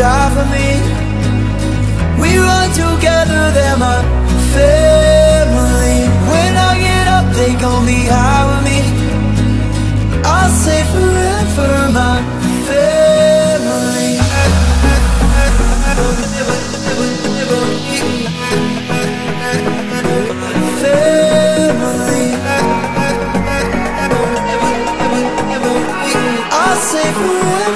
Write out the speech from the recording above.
die for me. We run together, they're my family. When I get up, they gon' be high with me. I'll say forever, my family. Family. I'll say forever.